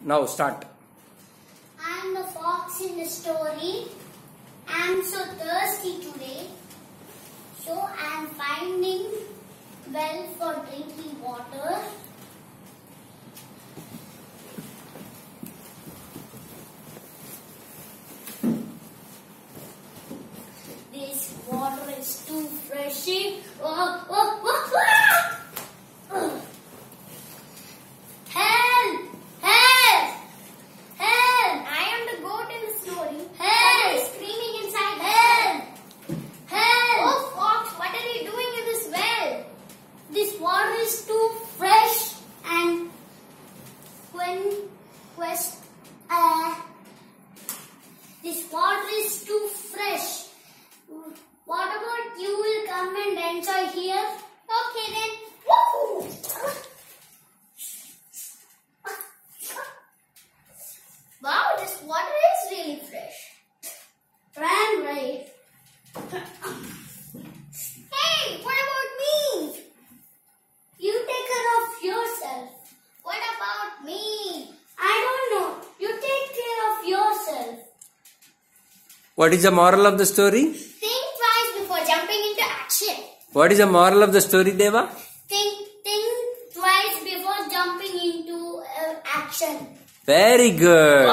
Now start. I'm the fox in the story. I'm so thirsty today. So I'm finding well for drinking water. This water is too freshy. Eh? Oh, oh, oh, ah! Ugh. Help! Help! Help! I am the goat in the story. Help! screaming inside. Help! Help! Oh, Fox, what are you doing in this well? This water is too fresh and when quest uh, this water is too fresh. What about you will come and enjoy here? Okay then. Wow, this water is really fresh. Ran right. hey, what about me? You take care of yourself. What about me? I don't know. You take care of yourself. What is the moral of the story? Think twice before jumping into action. What is the moral of the story, Deva? Think, think twice before jumping into uh, action. Very good.